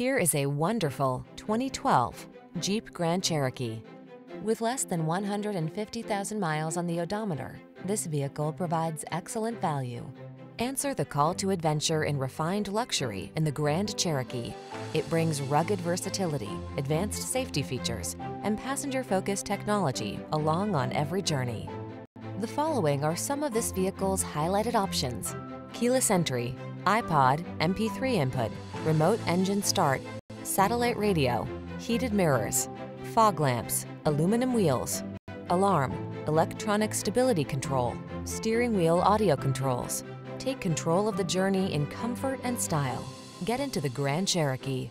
Here is a wonderful 2012 Jeep Grand Cherokee. With less than 150,000 miles on the odometer, this vehicle provides excellent value. Answer the call to adventure in refined luxury in the Grand Cherokee. It brings rugged versatility, advanced safety features, and passenger-focused technology along on every journey. The following are some of this vehicle's highlighted options. Keyless entry, iPod, MP3 input, remote engine start, satellite radio, heated mirrors, fog lamps, aluminum wheels, alarm, electronic stability control, steering wheel audio controls. Take control of the journey in comfort and style. Get into the Grand Cherokee.